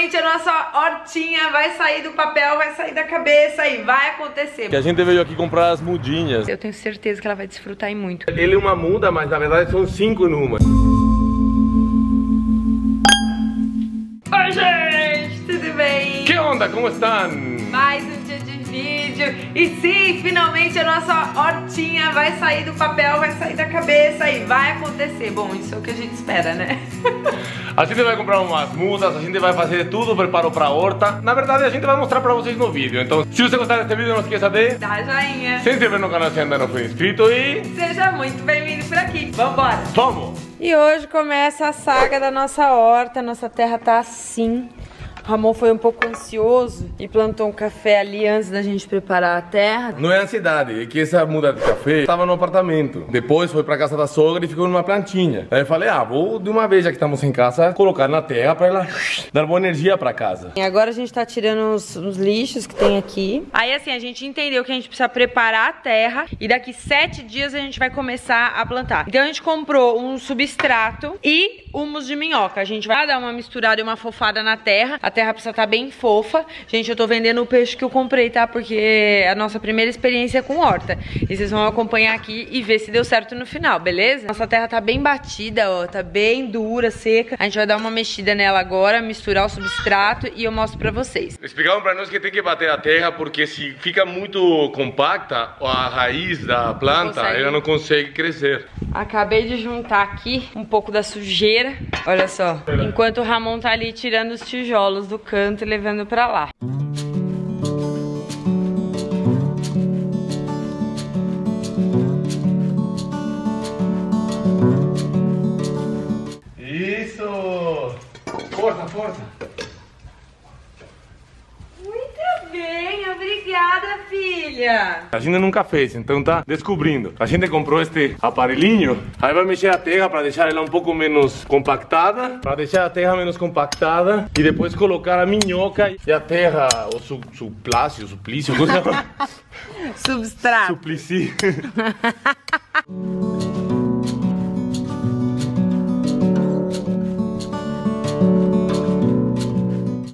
finalmente a nossa hortinha vai sair do papel, vai sair da cabeça e vai acontecer. Que a gente veio aqui comprar as mudinhas. Eu tenho certeza que ela vai desfrutar e muito. Ele é uma muda, mas na verdade são cinco numa. Oi, gente, tudo bem? Que onda? Como estão? Mais um dia de vídeo e sim, finalmente a nossa hortinha vai sair do papel, vai sair da cabeça e vai acontecer. Bom, isso é o que a gente espera, né? A gente vai comprar umas mudas, a gente vai fazer tudo preparo pra horta. Na verdade, a gente vai mostrar pra vocês no vídeo. Então, se você gostar desse vídeo, não esqueça de Dá joinha. se inscrever no canal se ainda não for inscrito e... Seja muito bem-vindo por aqui. Vambora! Vamos! E hoje começa a saga da nossa horta. Nossa terra tá assim. O Ramon foi um pouco ansioso e plantou um café ali antes da gente preparar a terra. Não é ansiedade, é que essa muda de café estava no apartamento. Depois foi pra casa da sogra e ficou numa plantinha. Aí eu falei, ah, vou de uma vez, já que estamos em casa, colocar na terra pra ela dar boa energia pra casa. E agora a gente tá tirando os, os lixos que tem aqui. Aí assim, a gente entendeu que a gente precisa preparar a terra e daqui sete dias a gente vai começar a plantar. Então a gente comprou um substrato e humus de minhoca. A gente vai dar uma misturada e uma fofada na terra. A terra precisa estar bem fofa. Gente, eu tô vendendo o peixe que eu comprei, tá? Porque é a nossa primeira experiência com horta. E vocês vão acompanhar aqui e ver se deu certo no final, beleza? Nossa terra tá bem batida, ó. Tá bem dura, seca. A gente vai dar uma mexida nela agora, misturar o substrato e eu mostro pra vocês. Explicaram pra nós que tem que bater a terra porque se fica muito compacta, a raiz da planta, consegue. ela não consegue crescer. Acabei de juntar aqui um pouco da sujeira. Olha só. Enquanto o Ramon tá ali tirando os tijolos do canto e levando pra lá. A gente nunca fez, então tá descobrindo. A gente comprou este aparelhinho, aí vai mexer a terra para deixar ela um pouco menos compactada, para deixar a terra menos compactada e depois colocar a minhoca e a terra, o su, suplácio, suplício, chama? Substrato. Suplici.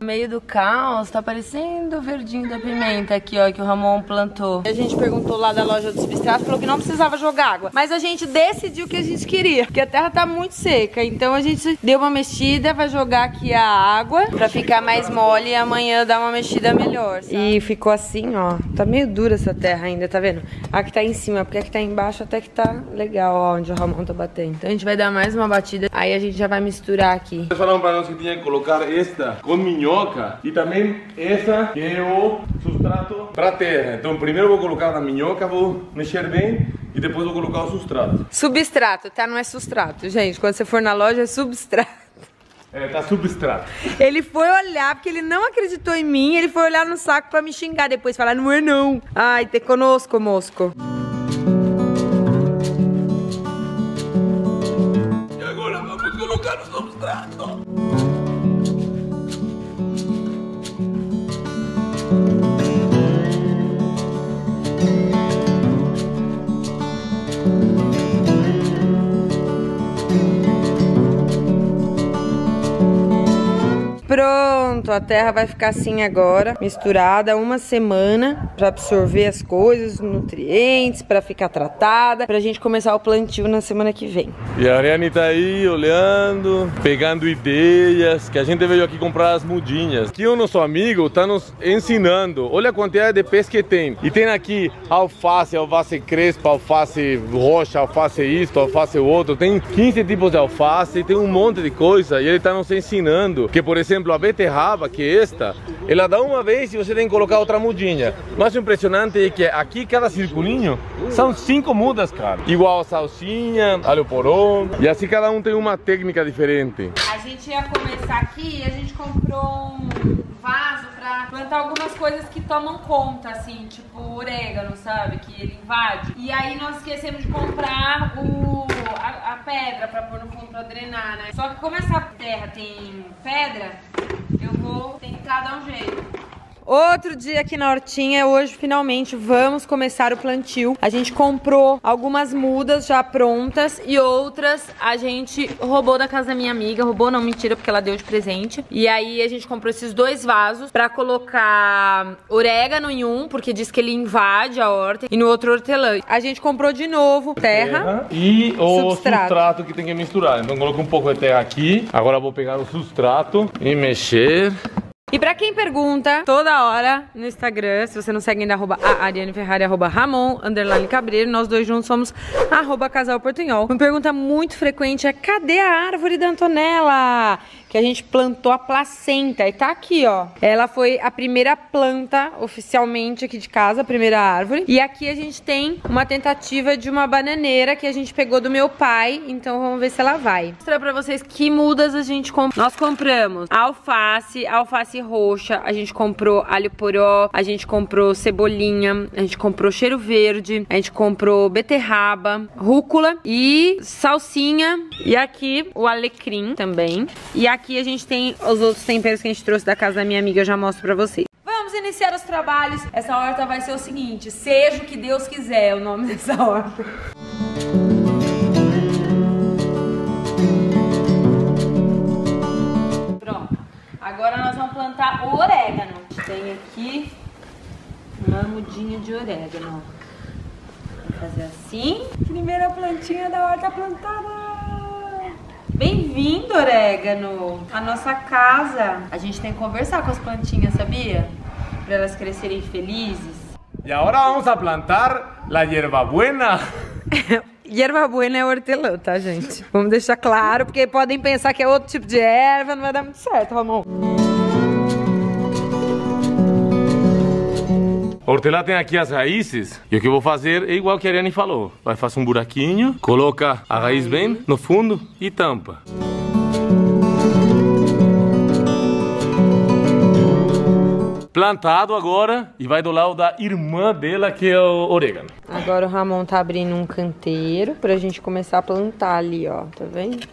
No meio do caos, tá parecendo o verdinho da pimenta aqui, ó, que o Ramon plantou. A gente perguntou lá da loja do substrato, falou que não precisava jogar água. Mas a gente decidiu o que a gente queria, porque a terra tá muito seca. Então a gente deu uma mexida, vai jogar aqui a água pra ficar mais mole e amanhã dar uma mexida melhor. sabe? E ficou assim, ó. Tá meio dura essa terra ainda, tá vendo? A que tá em cima, porque a que tá embaixo até que tá legal, ó, onde o Ramon tá batendo. Então a gente vai dar mais uma batida, aí a gente já vai misturar aqui. Falaram para nós que tinha que colocar esta com minhoca e também essa que é o substrato para terra. Então primeiro vou colocar na minhoca, vou mexer bem e depois vou colocar o substrato. Substrato, tá? Não é substrato, gente. Quando você for na loja é substrato. É, tá substrato. Ele foi olhar, porque ele não acreditou em mim, ele foi olhar no saco pra me xingar depois, falar, não é não. Ai, te conosco, mosco. thank you Pronto, a terra vai ficar assim agora, misturada uma semana pra absorver as coisas, nutrientes, pra ficar tratada, pra gente começar o plantio na semana que vem. E a Ariane tá aí olhando, pegando ideias, que a gente veio aqui comprar as mudinhas. Aqui o nosso amigo tá nos ensinando. Olha a quantidade de pés que tem. E tem aqui alface, alface crespa, alface roxa, alface isto, alface outro. Tem 15 tipos de alface, tem um monte de coisa. E ele tá nos ensinando que, por exemplo, a beterraba, que é esta, ela dá uma vez e você tem que colocar outra mudinha. Mas o impressionante é que aqui cada circulinho são cinco mudas, cara. Igual a salsinha, alho poró. E assim cada um tem uma técnica diferente. A gente ia começar aqui e a gente comprou um vaso pra plantar algumas coisas que tomam conta, assim, tipo orégano, sabe? Que ele invade. E aí nós esquecemos de comprar o, a, pedra pra pôr no fundo pra drenar, né? Só que como essa terra tem pedra, eu vou tentar dar um jeito. Outro dia aqui na hortinha, hoje finalmente vamos começar o plantio. A gente comprou algumas mudas já prontas e outras a gente roubou da casa da minha amiga. Roubou não, mentira, porque ela deu de presente. E aí a gente comprou esses dois vasos pra colocar orégano em um, porque diz que ele invade a horta, e no outro hortelã. A gente comprou de novo terra, e o Substrato. substrato. que tem que misturar. Então coloco um pouco de terra aqui. Agora vou pegar o substrato e mexer. E pra quem pergunta toda hora no Instagram, se você não segue ainda, arroba a Ariane Ferrari, arroba Ramon, underline Cabreiro, nós dois juntos somos arroba Casal Portunhol. Uma pergunta muito frequente é, cadê a árvore da Antonella? Que a gente plantou a placenta e tá aqui, ó. Ela foi a primeira planta oficialmente aqui de casa, a primeira árvore. E aqui a gente tem uma tentativa de uma bananeira que a gente pegou do meu pai, então vamos ver se ela vai. Vou mostrar pra vocês que mudas a gente comprou. Nós compramos alface, alface roxa, a gente comprou alho poró, a gente comprou cebolinha, a gente comprou cheiro verde, a gente comprou beterraba, rúcula e salsinha. E aqui o alecrim também. E aqui a gente tem os outros temperos que a gente trouxe da casa da minha amiga, eu já mostro pra vocês. Vamos iniciar os trabalhos. Essa horta vai ser o seguinte: seja o que Deus quiser, é o nome dessa horta. Tem aqui uma mudinha de orégano. Vou fazer assim. Primeira plantinha da horta plantada. Bem-vindo, orégano, à nossa casa. A gente tem que conversar com as plantinhas, sabia? Para elas crescerem felizes. E agora vamos a plantar la hierbabuena. Erva buena é hortelã, tá, gente? Vamos deixar claro, porque podem pensar que é outro tipo de erva, não vai dar muito certo, Ramon. A hortelã tem aqui as raízes e o que eu vou fazer é igual que a Ariane falou. Vai fazer um buraquinho, coloca a raiz bem no fundo e tampa. Plantado agora e vai do lado da irmã dela que é o orégano. Agora o Ramon tá abrindo um canteiro pra gente começar a plantar ali, ó. Tá vendo?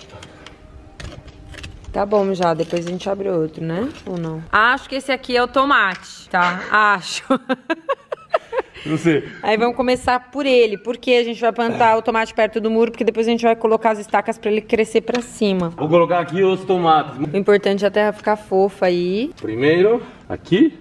Tá bom já, depois a gente abre outro, né? Ou não? Acho que esse aqui é o tomate, tá? Acho. Não sei. Aí vamos começar por ele, porque a gente vai plantar o tomate perto do muro, porque depois a gente vai colocar as estacas pra ele crescer pra cima. Vou colocar aqui os tomates. O importante é a terra ficar fofa aí. Primeiro, aqui.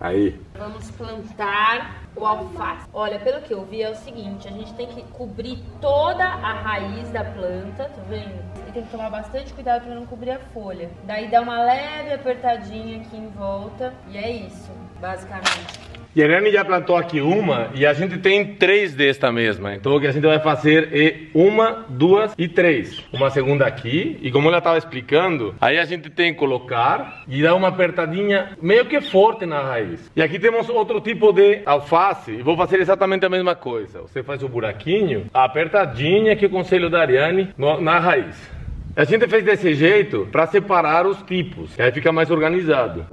Aí. Vamos plantar o alface. Olha, pelo que eu vi é o seguinte, a gente tem que cobrir toda a raiz da planta, tá vendo? E tem que tomar bastante cuidado para não cobrir a folha. Daí dá uma leve apertadinha aqui em volta e é isso, basicamente. E a Ariane já plantou aqui uma e a gente tem três desta mesma. Então o que a gente vai fazer é uma, duas e três. Uma segunda aqui e como ela estava explicando, aí a gente tem que colocar e dar uma apertadinha meio que forte na raiz. E aqui temos outro tipo de alface e vou fazer exatamente a mesma coisa. Você faz o buraquinho, a apertadinha que o conselho da Ariane na raiz. A gente fez desse jeito para separar os tipos, aí fica mais organizado.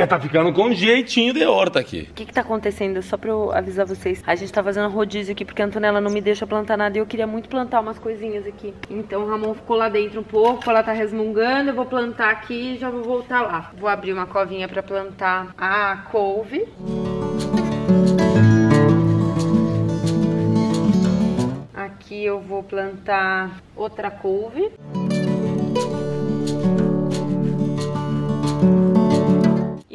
Já tá ficando com um jeitinho de horta aqui. O que que tá acontecendo? Só pra eu avisar vocês. A gente tá fazendo rodízio aqui porque a Antonella não me deixa plantar nada e eu queria muito plantar umas coisinhas aqui. Então o Ramon ficou lá dentro um pouco, ela tá resmungando, eu vou plantar aqui e já vou voltar lá. Vou abrir uma covinha pra plantar a couve. Aqui eu vou plantar outra couve.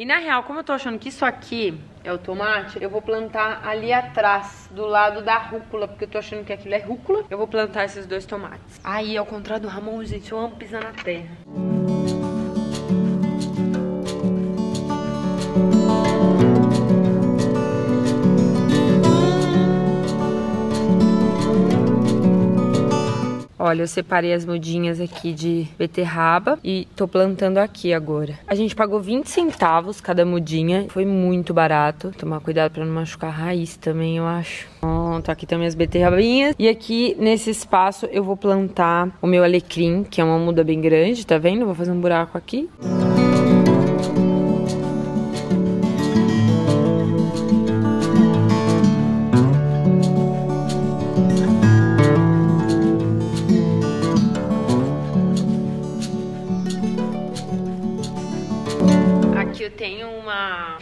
Na real, como eu tô achando que isso aqui é o tomate, eu vou plantar ali atrás, do lado da rúcula, porque eu tô achando que aquilo é rúcula. Eu vou plantar esses dois tomates. Aí, ao contrário do Ramon, gente, eu amo pisar na terra. Olha, eu separei as mudinhas aqui de beterraba e tô plantando aqui agora. A gente pagou 20 centavos cada mudinha, foi muito barato. Tomar cuidado pra não machucar a raiz também, eu acho. Pronto, aqui também as beterrabinhas. E aqui nesse espaço eu vou plantar o meu alecrim, que é uma muda bem grande, tá vendo? Vou fazer um buraco aqui. tenho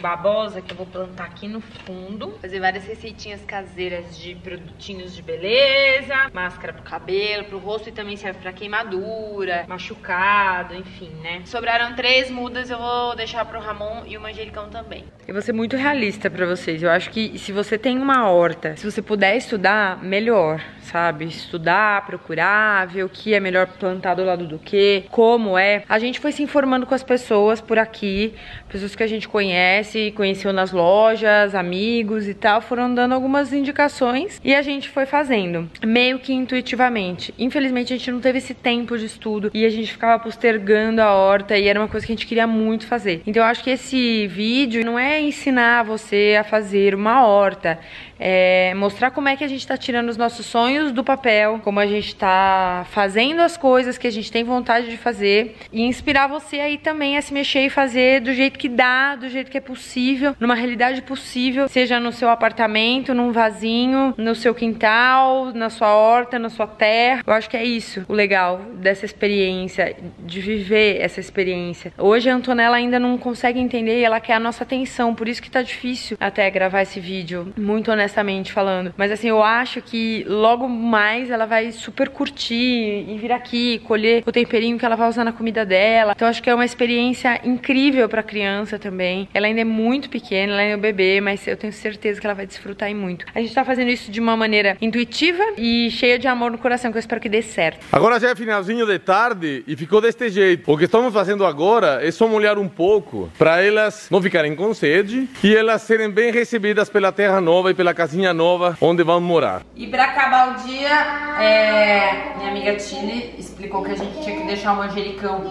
babosa que eu vou plantar aqui no fundo. Fazer várias receitinhas caseiras de produtinhos de beleza, máscara pro cabelo, pro rosto e também serve pra queimadura, machucado, enfim, né? Sobraram três mudas, eu vou deixar pro Ramon e o Manjericão também. Eu vou ser muito realista pra vocês. Eu acho que se você tem uma horta, se você puder estudar, melhor, sabe? Estudar, procurar, ver o que é melhor plantar do lado do que, como é. A gente foi se informando com as pessoas por aqui, pessoas que a gente conhece, conheceu nas lojas, amigos e tal, foram dando algumas indicações e a gente foi fazendo, meio que intuitivamente. Infelizmente a gente não teve esse tempo de estudo e a gente ficava postergando a horta e era uma coisa que a gente queria muito fazer. Então eu acho que esse vídeo não é ensinar você a fazer uma horta, é mostrar como é que a gente está tirando os nossos sonhos do papel, como a gente está fazendo as coisas que a gente tem vontade de fazer e inspirar você aí também a se mexer e fazer do jeito que dá, do jeito que é possível, numa realidade possível, seja no seu apartamento, num vasinho, no seu quintal, na sua horta, na sua terra. Eu acho que é isso o legal dessa experiência, de viver essa experiência. Hoje a Antonella ainda não consegue entender e ela quer a nossa atenção, por isso que tá difícil até gravar esse vídeo, muito honestamente falando. Mas assim, eu acho que logo mais ela vai super curtir e vir aqui, colher o temperinho que ela vai usar na comida dela. Então acho que é uma experiência incrível para criança também. Ela ainda é muito pequena, ela é um bebê, mas eu tenho certeza que ela vai desfrutar muito. A gente tá fazendo isso de uma maneira intuitiva e cheia de amor no coração, que eu espero que dê certo. Agora já é finalzinho de tarde e ficou deste jeito. O que estamos fazendo agora é só molhar um pouco para elas não ficarem com sede e elas serem bem recebidas pela terra nova e pela casinha nova onde vão morar. E para acabar o dia, é, minha amiga Tilly explicou que a gente tinha que deixar o manjericão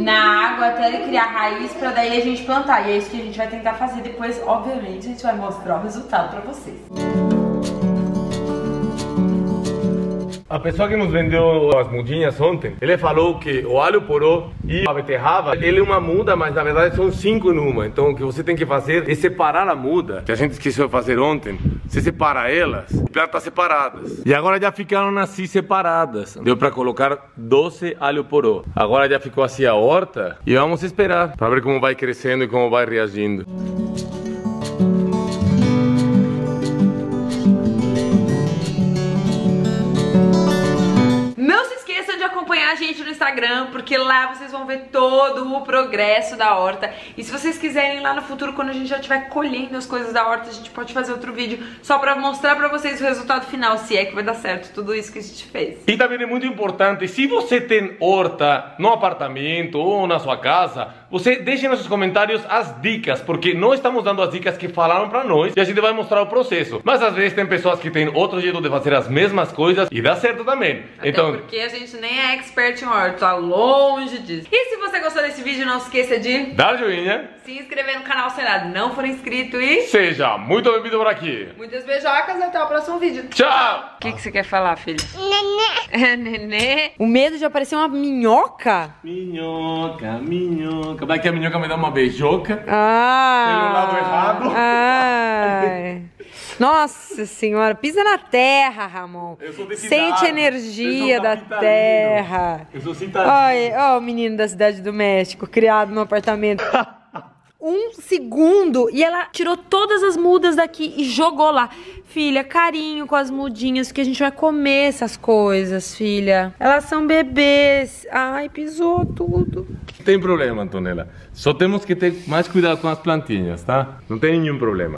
na água até ele criar raiz para daí a gente plantar. E é isso que a gente vai tentar fazer depois, obviamente, a gente vai mostrar o resultado para vocês. A pessoa que nos vendeu as mudinhas ontem, ele falou que o alho poró e a beterraba, ele é uma muda, mas na verdade são cinco numa. Então o que você tem que fazer é separar a muda, que a gente esqueceu de fazer ontem. Você separa elas e plantar separadas. E agora já ficaram assim separadas. Deu para colocar 12 alho poró. Agora já ficou assim a horta e vamos esperar para ver como vai crescendo e como vai reagindo. Instagram, porque lá vocês vão ver todo o progresso da horta. E se vocês quiserem lá no futuro, quando a gente já estiver colhendo as coisas da horta, a gente pode fazer outro vídeo só pra mostrar pra vocês o resultado final, se é que vai dar certo tudo isso que a gente fez. E também é muito importante, se você tem horta no apartamento ou na sua casa, você deixe nos comentários as dicas, porque nós estamos dando as dicas que falaram pra nós e a gente vai mostrar o processo. Mas às vezes tem pessoas que têm outro jeito de fazer as mesmas coisas e dá certo também. Até então, porque a gente nem é expert em horta, tá longe disso. E se você gostou desse vídeo, não esqueça de dá joinha, se inscrever no canal se ainda não for inscrito e... seja muito bem-vindo por aqui. Muitas beijocas e até o próximo vídeo. Tchau! O que, que você quer falar, filho? Nenê. É, nenê. O medo de aparecer uma minhoca? Minhoca, minhoca. Vai que a minhoca me dá uma beijoca. Ah. Pelo lado errado. Ai. Nossa senhora, pisa na terra, Ramon. Eu sou de Sente a energia da terra. Eu sou. Olha, ó o menino da cidade do México, criado num apartamento. Um segundo e ela tirou todas as mudas daqui e jogou lá. Filha, carinho com as mudinhas, que a gente vai comer essas coisas, filha. Elas são bebês. Ai, pisou tudo. Não tem problema, Antonella. Só temos que ter mais cuidado com as plantinhas, tá? Não tem nenhum problema.